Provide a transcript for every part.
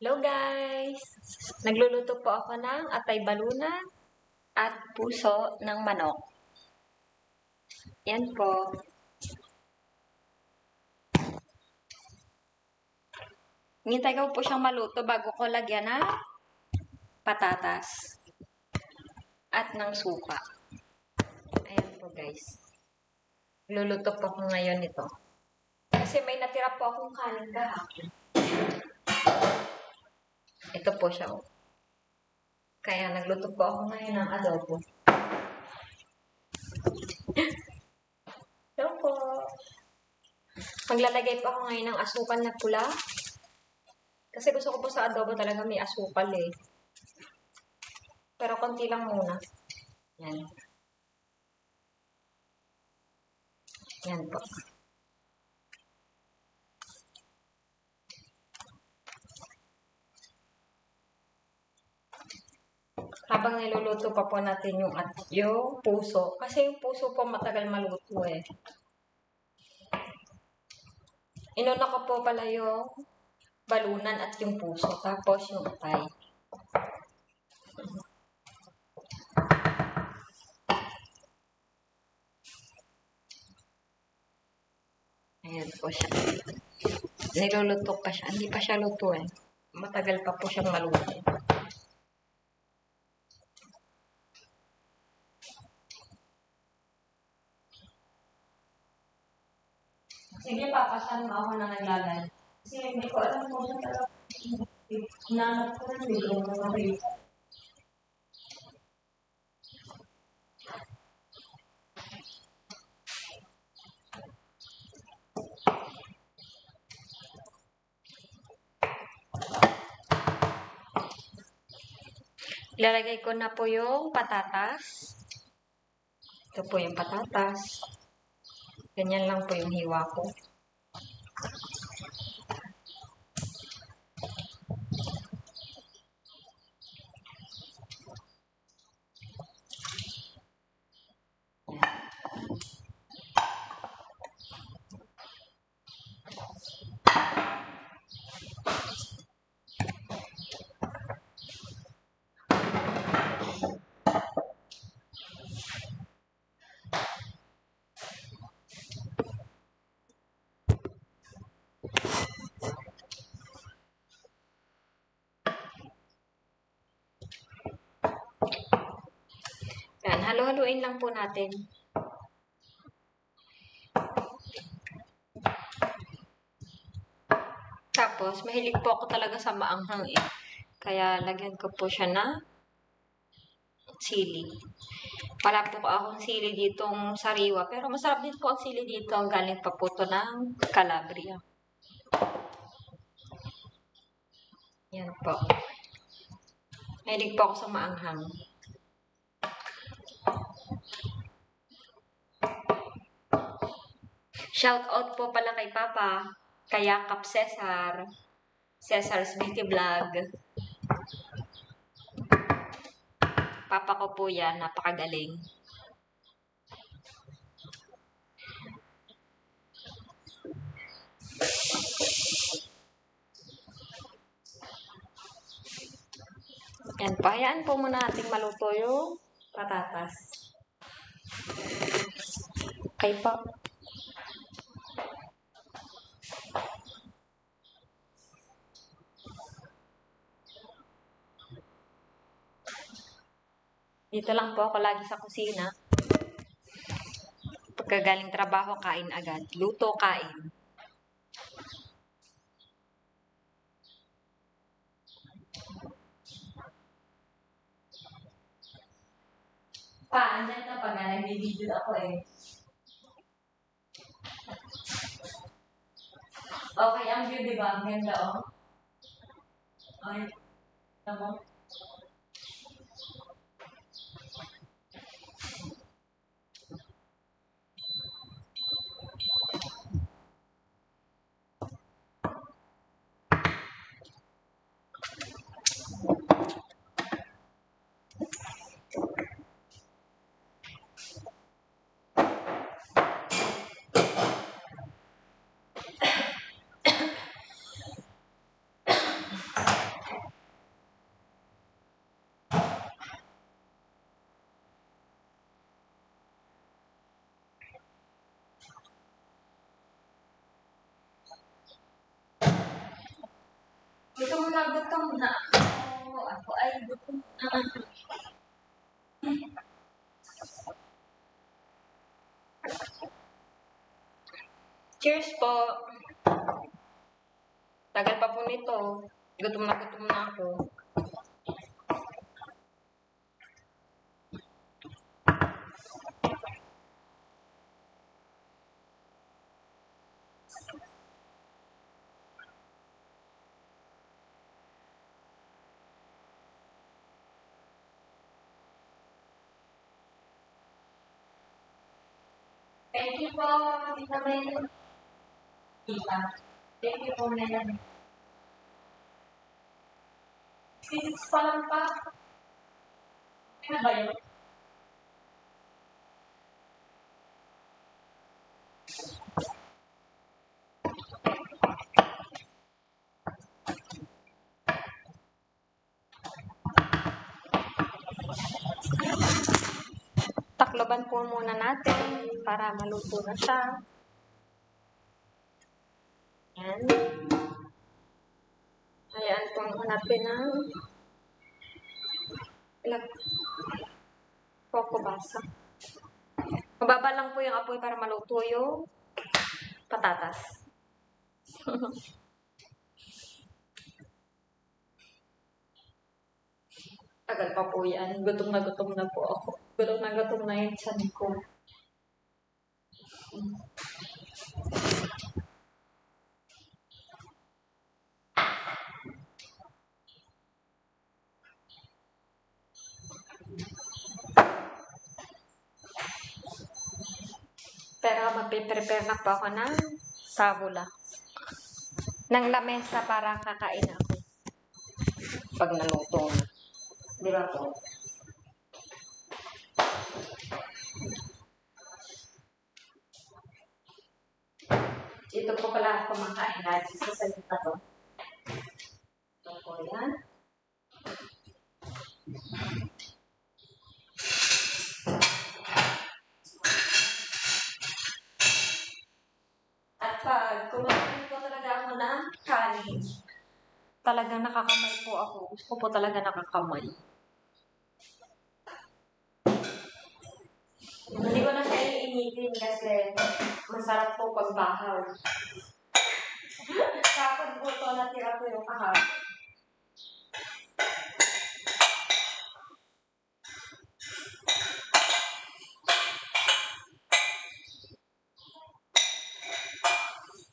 Hello guys! Nagluluto po ako ng atay baluna at puso ng manok. Yan po. Hintay ko po siyang maluto bago ko lagyan ng patatas at ng suka. Ayan po guys. Luluto po ako ngayon ito. Kasi may natira po akong kanin kahapon. Ito po siya. oh. Kaya nagluto po ako ngayon ng adobo. Ito po. Maglalagay po ako ngayon ng asukal na pula. Kasi gusto ko po sa adobo talaga may asukal eh. Pero konti lang muna. Yan. Yan po. Habang niluluto pa po natin yung, at, yung puso. Kasi yung puso po matagal maluto eh. Inuna ko po pala yung balunan at yung puso. Tapos yung atay. Ayan po siya. Niluluto pa siya. Hindi pa siya luto eh. Matagal pa po siyang maluto. Mo ako na naglalay. Kasi hindi ko alam kung saan talaga. Nanap ko na hindi ko makakita. Ilalagay ko na po yung patatas. Ito po yung patatas. Ganyan lang po yung hiwa ko. Yan, halo-haluin lang po natin. Tapos, mahilig po ako talaga sa maanghang eh. Kaya, lagyan ko po siya na sili. Wala po akong sili ditong sariwa. Pero masarap din po ang sili dito. Ang galing pa po to ng Calabria. Yan po. Mahilig po ako sa maanghang. Shout out po pala kay Papa, kay Yakap Cesar, Cesar's Beauty Vlog. Papa ko po yan, napakagaling. Yan, pahayaan po muna nating maluto yung patatas. Kay pa. Dito lang po ako lagi sa kusina. Pagkagaling trabaho, kain agad. Luto, kain. Pa, andyan ka pag nag-video ako eh. Okay, ang view, di ba? Ang ganda, oh. Ay, tama. Gutom na ako. Ako ay gutom na. Cheers po. Tagal pa po nito. Gutom na gutom na ako. Thank you po, Mel. Tita. Thank you po, Melanie. Physics pa lang pa. Ano ba yun? Takloban po muna natin para maluto na siya. Yan. Hayaan po natin ng ilang poco basa. Mababa lang po yung apoy para maluto yung patatas. Tagal pa po yan. Gutom na gutom na po ako. Gutom na gutom na yung tiyan ko. Pero magpiprepare na po ako ng sabula. Ng lamesa para kakain ako. Pag naluto na. Di ba po? Ito po pala ang kumakain natin sa salita to. Ito po yan. At pag kumakain po talaga ako ng kanin, talagang nakakamay po ako. Gusto po talaga nakakamay. Hindi ko na siya iinitin kasi masarap po pag bahaw. Kapag po ito natira ko yung kahapon.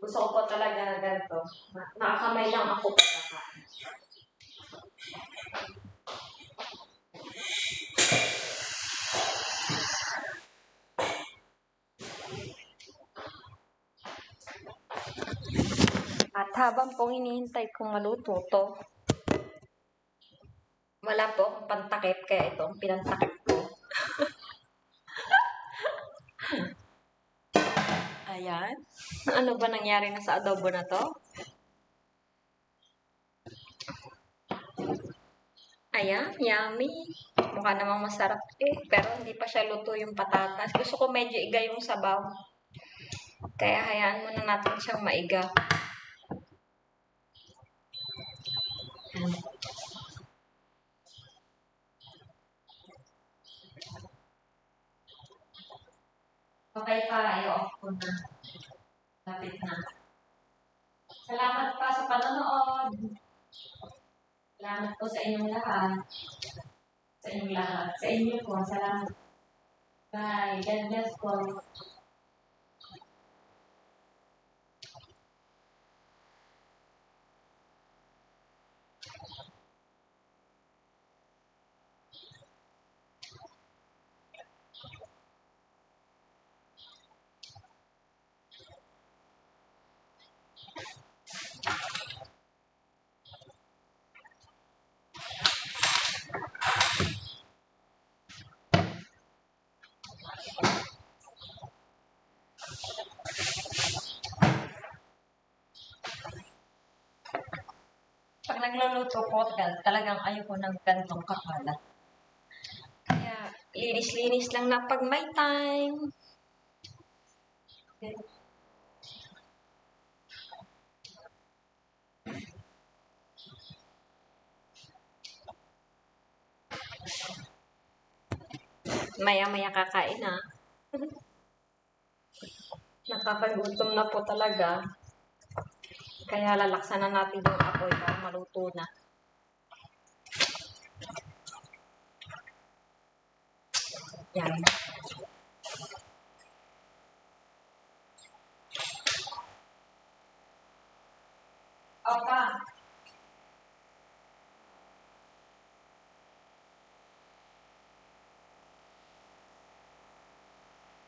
Gusto ko po talaga ganito. Na- Nakakamay lang ako pagkakain. At habang pong hinihintay kong maluto to, wala po pantakip, kaya ito ang pinantakip ko. Ayan. Ano ba nangyari na sa adobo na to? Ayan, yummy. Mukha namang masarap eh. Pero hindi pa siya luto yung patatas. Gusto ko medyo iga yung sabaw. Kaya hayaan muna natin siyang maiga. Ayan. Okay pa, i-off ko na. Lapit na. Salamat pa sa panonood. Salamat po sa inyong lahat. Sa inyong lahat. Sa inyo po, salamat. Bye. God bless po. pag nagluluto ko, talagang ayoko ng gantong kakalat. Kaya, linis-linis lang na pag may time. Maya-maya kakain ah. Nakakagutom na po talaga. Kaya lalaksan na natin yung apoy para maluto na. Yan. Opa.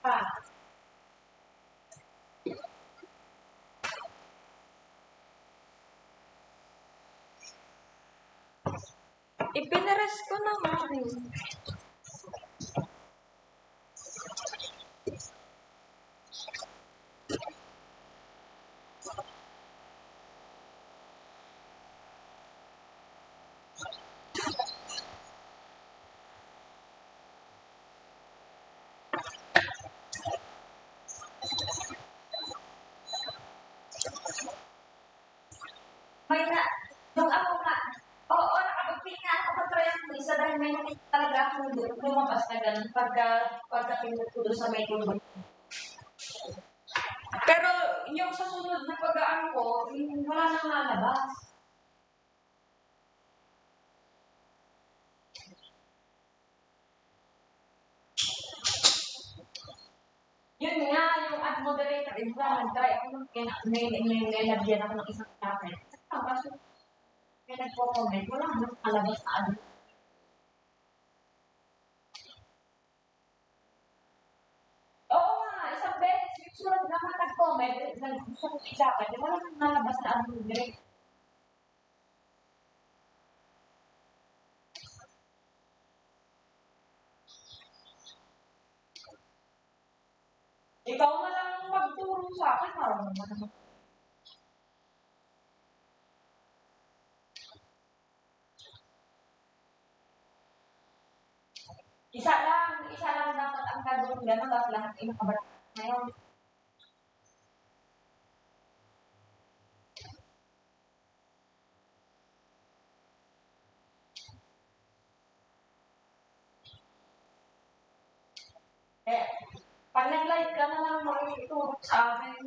Pa. Ipinares ko na nga. eh nung ako nga, oo, nakapag-pin nga ako sa triangle isa dahil may nakita talaga akong lu- lumabas na ganun pagka, pagka pinutulo sa may tulog. Pero yung sa sunod na pag-aan ko, wala nang lalabas. Yun nga, yung ad moderator, iba, nag-try ako ng may, may, may, may lagyan ako ng isang topic. Ah, kaso, may nagpo-comment, wala nang alabas na ano. Beses, yung sunod naman nag-comment, nag-gusto sa akin, wala nang nalabas na ano direct. Ikaw na lang magturo sa akin, parang naman. Isa lang, dapat ang gagawin gano'n, tapos lahat ay Eh, pag nag-live ka na lang, makikituro sa akin.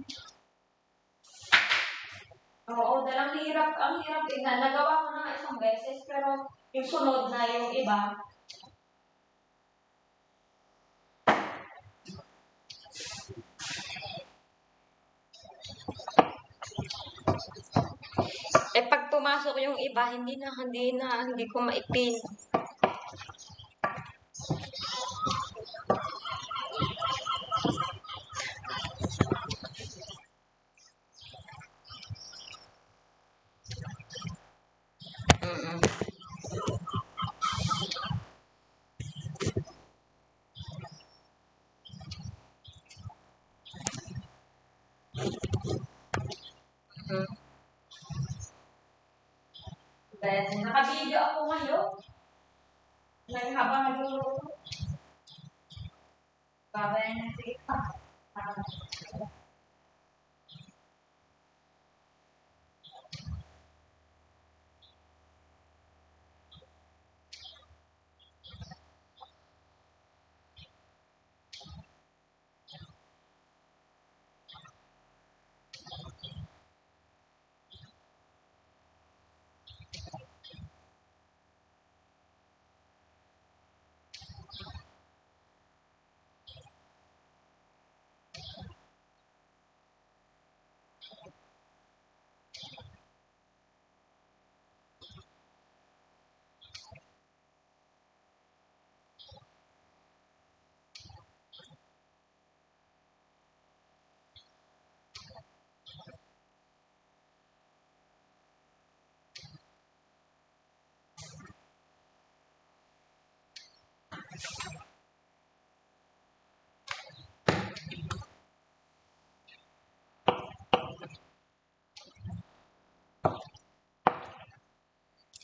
Oo, dalang hirap, ang hirap tingnan. Nagawa ko na nga isang beses, pero yung sunod na yung iba, Eh pag pumasok yung iba, hindi na, hindi na, hindi ko maipin. ああ。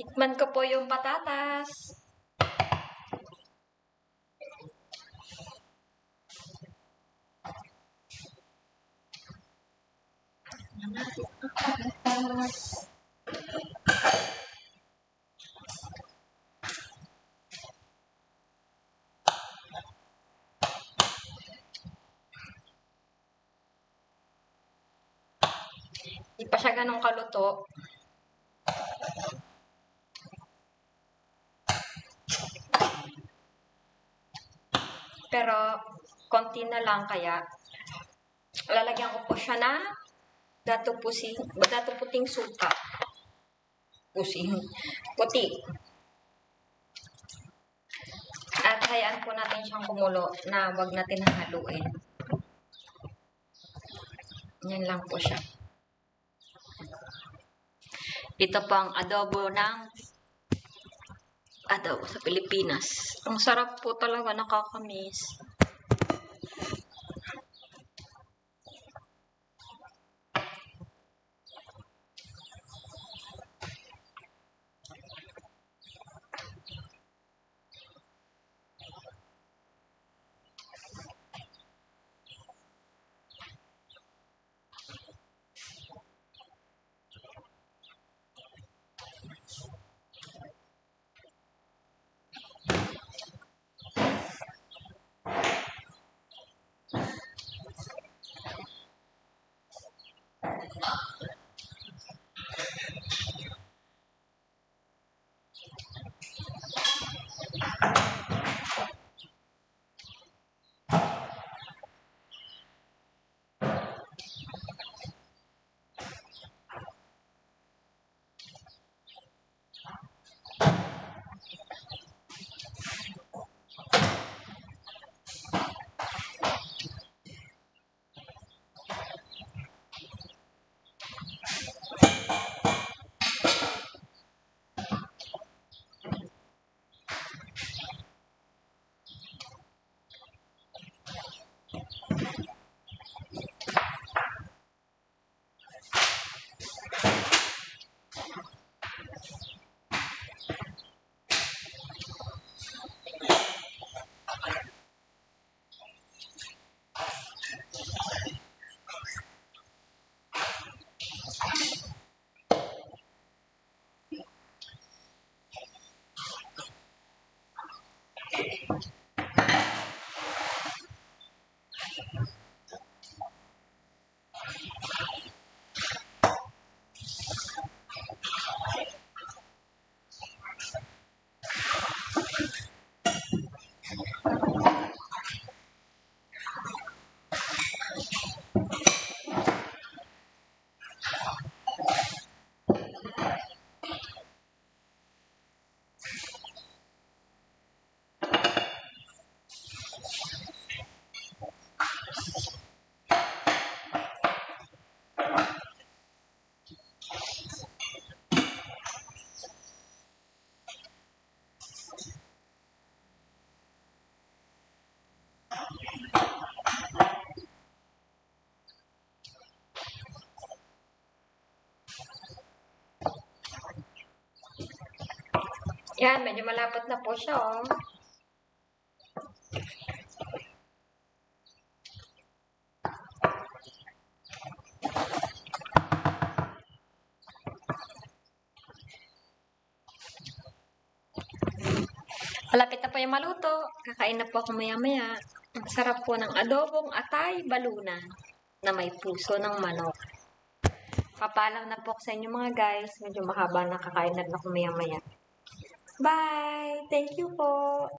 Tikman ko po yung patatas. Patatas. Hindi pa siya ganun kaluto. Pero, konti na lang kaya, lalagyan ko po siya na dato pusi, dato puting suka. Pusing, puti. At hayaan po natin siyang kumulo na wag natin haluin. Yan lang po siya. Ito po ang adobo ng adobo sa Pilipinas. Ang sarap po talaga, nakakamiss. Yan, medyo malapot na po siya, oh. Malapit na po yung maluto. Kakain na po ako maya-maya. Ang sarap po ng adobong atay baluna na may puso ng manok. Papalam na po sa inyo mga guys. Medyo mahaba na kakain na ako maya-maya. Bye! Thank you po!